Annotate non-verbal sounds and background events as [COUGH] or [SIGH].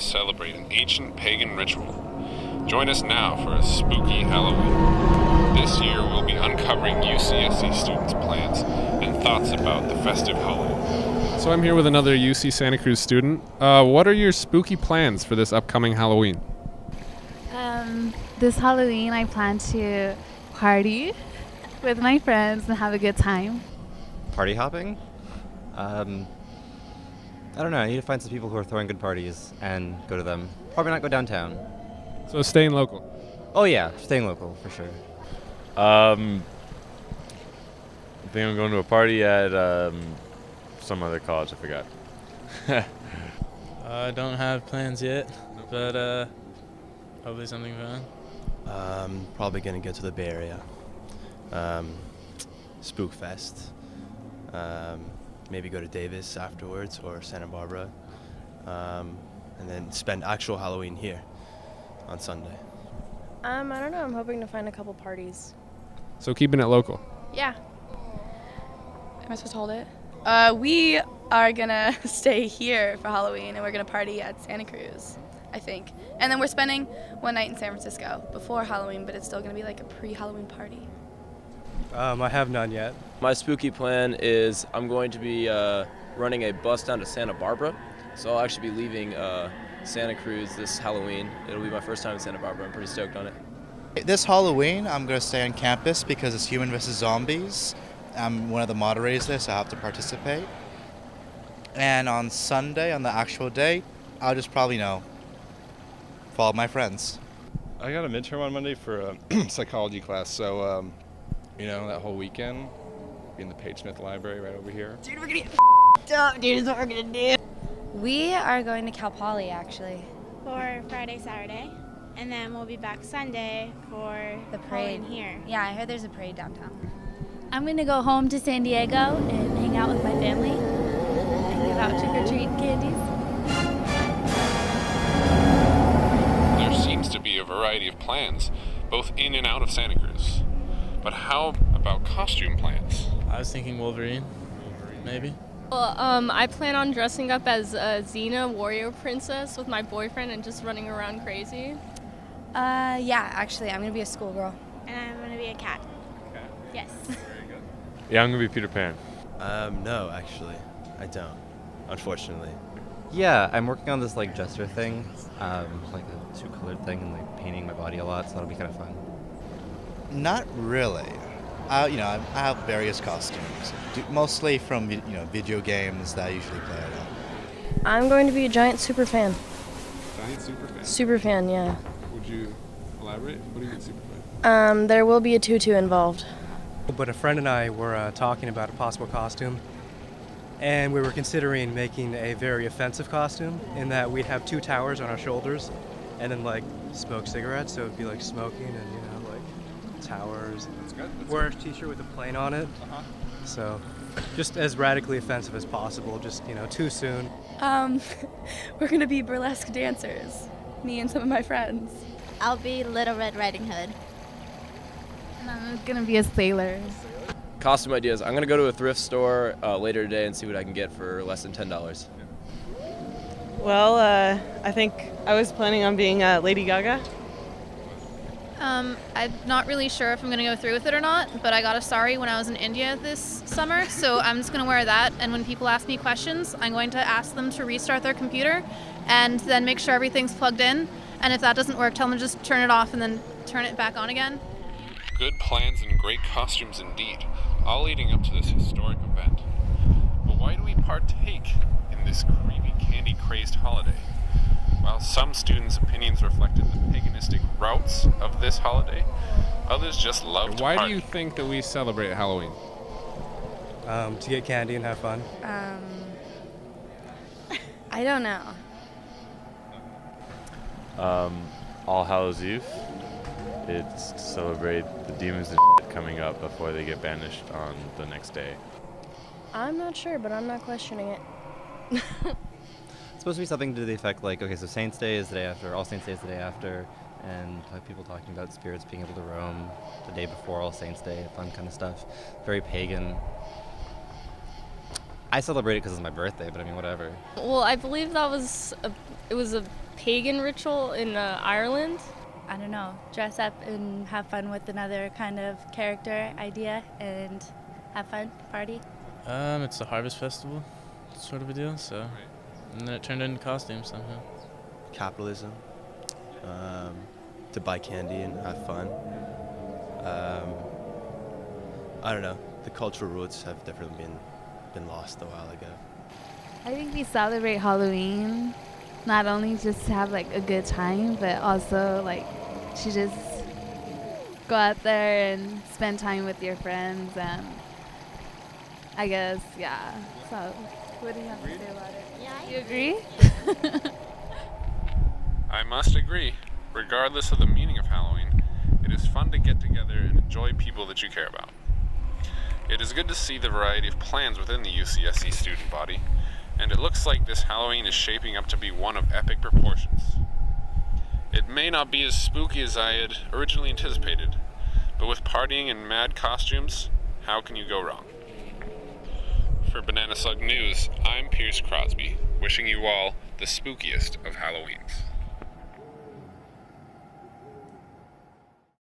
celebrate an ancient pagan ritual. Join us now for a spooky Halloween. This year we'll be uncovering UCSC students' plans and thoughts about the festive holiday. So I'm here with another UC Santa Cruz student. Uh, what are your spooky plans for this upcoming Halloween? Um, this Halloween, I plan to party with my friends and have a good time. Party hopping? Um, I don't know. I need to find some people who are throwing good parties and go to them. Probably not go downtown. So staying local. Oh yeah, staying local for sure. Um, I think I'm going to a party at um, some other college. I forgot. [LAUGHS] I don't have plans yet, but uh, hopefully something fun. Um, probably gonna go to the Bay Area. Um, Spook Fest. Um, maybe go to Davis afterwards or Santa Barbara, um, and then spend actual Halloween here on Sunday. Um, I don't know. I'm hoping to find a couple parties. So keeping it local. Yeah. Am I supposed to hold it? Uh, we are gonna [LAUGHS] stay here for Halloween, and we're gonna party at Santa Cruz, I think. And then we're spending one night in San Francisco before Halloween, but it's still gonna be like a pre-Halloween party. Um, I have none yet. My spooky plan is I'm going to be uh, running a bus down to Santa Barbara. So I'll actually be leaving uh, Santa Cruz this Halloween. It'll be my first time in Santa Barbara. I'm pretty stoked on it. This Halloween, I'm going to stay on campus because it's Human vs. Zombies. I'm one of the moderators there, so I have to participate. And on Sunday, on the actual day, I'll just probably know follow my friends. I got a midterm on Monday for a [CLEARS THROAT] psychology class, so um, you know that whole weekend be in the Page Smith Library right over here. Dude, we're gonna get up, dude. Is what we're gonna do. We are going to Cal Poly actually. For Friday, Saturday, and then we'll be back Sunday for The parade Halloween here. Yeah, I heard there's a parade downtown. I'm gonna go home to San Diego and hang out with my family and give out trick or treat candies. There seems to be a variety of plans, both in and out of Santa Cruz. But how about costume plans? I was thinking Wolverine, Wolverine. maybe. Well, um, I plan on dressing up as a Xena warrior princess with my boyfriend and just running around crazy. Uh, yeah, actually, I'm gonna be a schoolgirl. And I'm gonna be a cat. Okay. Yes. Very good. Yeah, I'm gonna be Peter Pan. Um, no, actually, I don't. Unfortunately. Yeah, I'm working on this like gesture thing, um, like a two-colored thing, and like painting my body a lot, so that'll be kind of fun. Not really. I, you know, I I have various costumes, mostly from you know video games that I usually play. a. I'm going to be a giant super fan. Giant super fan. Super fan, yeah. Would you elaborate? What do you mean super fan? Um, there will be a tutu involved. But a friend and I were uh, talking about a possible costume, and we were considering making a very offensive costume in that we'd have two towers on our shoulders, and then like smoke cigarettes, so it'd be like smoking and you know like towers. That's good. That's Wear a T-shirt with a plane on it. Uh-huh. So, just as radically offensive as possible. Just you know, too soon. Um, [LAUGHS] we're gonna be burlesque dancers. Me and some of my friends. I'll be Little Red Riding Hood. And I'm gonna be a sailor. Costume ideas. I'm gonna go to a thrift store uh, later today and see what I can get for less than ten dollars. Well, uh, I think I was planning on being uh, Lady Gaga. Um, I'm not really sure if I'm gonna go through with it or not, but I got a sari when I was in India this summer, so [LAUGHS] I'm just gonna wear that. And when people ask me questions, I'm going to ask them to restart their computer, and then make sure everything's plugged in. And if that doesn't work, tell them to just turn it off and then turn it back on again. Good plans and great costumes indeed, all leading up to this historic event. But why do we partake in this creepy candy crazed holiday? While some students' opinions reflected the paganistic roots of this holiday, others just love to Why do you think that we celebrate Halloween? Um, to get candy and have fun. Um, [LAUGHS] I don't know. Um, All Hallows Eve. It's to celebrate the demons and coming up before they get banished on the next day. I'm not sure, but I'm not questioning it. [LAUGHS] It's supposed to be something to the effect like, okay, so Saints Day is the day after, All Saints Day is the day after, and like people talking about spirits being able to roam the day before All Saints Day, fun kind of stuff. Very pagan. I celebrate it because it's my birthday, but I mean, whatever. Well, I believe that was a, it was a pagan ritual in uh, Ireland. I don't know, dress up and have fun with another kind of character idea and have fun, party. Um, it's a harvest festival, sort of a deal. So, and then it turned into costumes somehow. Capitalism. Um, to buy candy and have fun. Um, I don't know. The cultural roots have definitely been been lost a while ago. I think we celebrate Halloween not only just to have like a good time, but also like to just go out there and spend time with your friends and I guess yeah. So what do you have to say about it? Yeah, you agree? [LAUGHS] I must agree. Regardless of the meaning of Halloween, it is fun to get together and enjoy people that you care about. It is good to see the variety of plans within the UCSC student body, and it looks like this Halloween is shaping up to be one of epic proportions. It may not be as spooky as I had originally anticipated, but with partying and mad costumes, how can you go wrong? For Banana Slug News, I'm Pierce Crosby, wishing you all the spookiest of Halloweens.